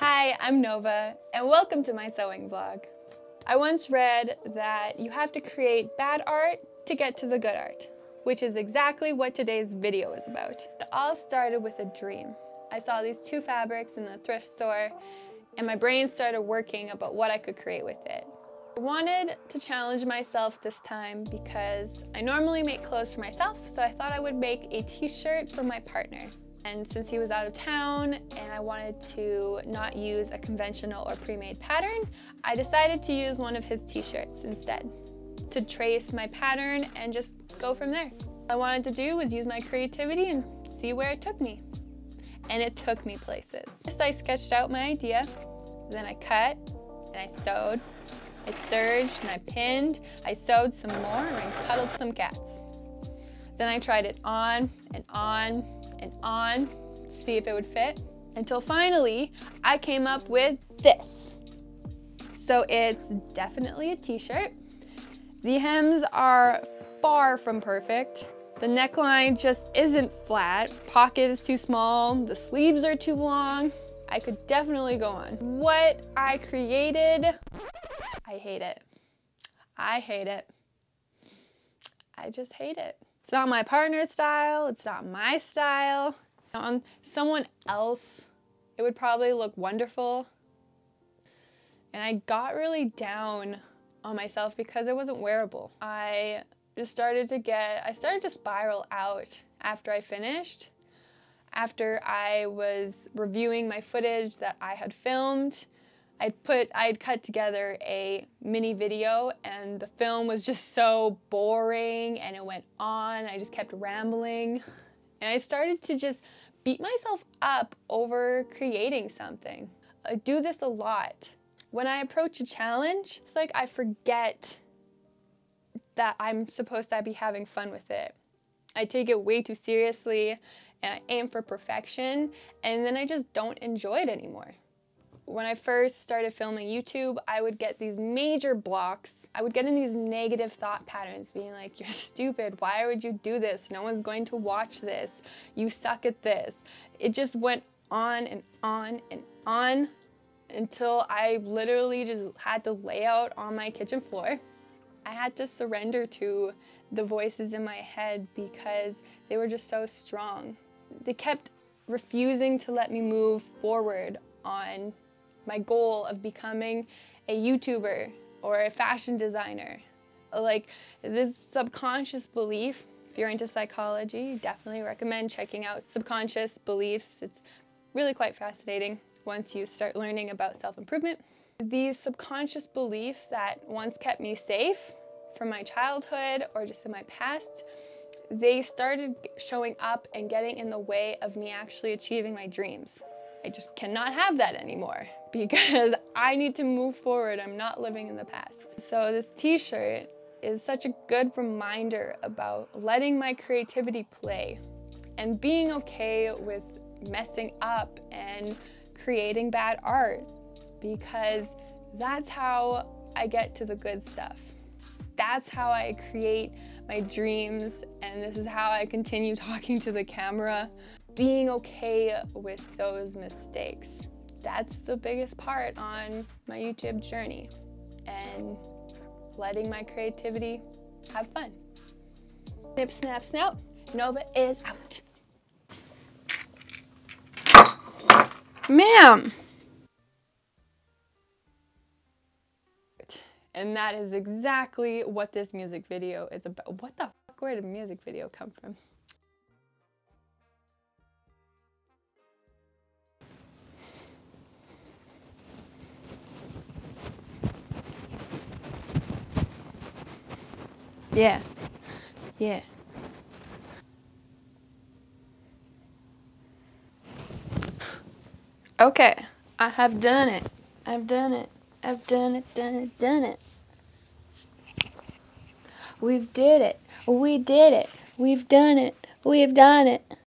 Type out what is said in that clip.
Hi, I'm Nova, and welcome to my sewing vlog. I once read that you have to create bad art to get to the good art, which is exactly what today's video is about. It all started with a dream. I saw these two fabrics in the thrift store, and my brain started working about what I could create with it. I wanted to challenge myself this time because I normally make clothes for myself, so I thought I would make a t-shirt for my partner. And since he was out of town and I wanted to not use a conventional or pre-made pattern, I decided to use one of his t-shirts instead to trace my pattern and just go from there. I wanted to do was use my creativity and see where it took me. And it took me places. First I sketched out my idea, then I cut and I sewed, I serged and I pinned, I sewed some more and cuddled some cats. Then I tried it on and on and on see if it would fit until finally I came up with this. So it's definitely a t-shirt. The hems are far from perfect. The neckline just isn't flat. Pocket is too small. The sleeves are too long. I could definitely go on. What I created, I hate it. I hate it. I just hate it. It's not my partner's style, it's not my style. On someone else, it would probably look wonderful. And I got really down on myself because it wasn't wearable. I just started to get, I started to spiral out after I finished. After I was reviewing my footage that I had filmed, I'd put, I'd cut together a mini video and the film was just so boring and it went on. I just kept rambling. And I started to just beat myself up over creating something. I do this a lot. When I approach a challenge, it's like I forget that I'm supposed to be having fun with it. I take it way too seriously and I aim for perfection and then I just don't enjoy it anymore. When I first started filming YouTube, I would get these major blocks. I would get in these negative thought patterns being like, you're stupid, why would you do this? No one's going to watch this. You suck at this. It just went on and on and on until I literally just had to lay out on my kitchen floor. I had to surrender to the voices in my head because they were just so strong. They kept refusing to let me move forward on my goal of becoming a YouTuber or a fashion designer. Like this subconscious belief, if you're into psychology, definitely recommend checking out Subconscious Beliefs. It's really quite fascinating once you start learning about self-improvement. These subconscious beliefs that once kept me safe from my childhood or just in my past, they started showing up and getting in the way of me actually achieving my dreams. I just cannot have that anymore because I need to move forward. I'm not living in the past. So this t-shirt is such a good reminder about letting my creativity play and being okay with messing up and creating bad art because that's how I get to the good stuff. That's how I create my dreams and this is how I continue talking to the camera being okay with those mistakes. That's the biggest part on my YouTube journey and letting my creativity have fun. Snip, snap, snap, Nova is out. Ma'am! And that is exactly what this music video is about. What the fuck, where did a music video come from? Yeah. Yeah. Okay, I have done it. I've done it. I've done it, done it, done it. We've did it. We did it. We've done it. We've done it.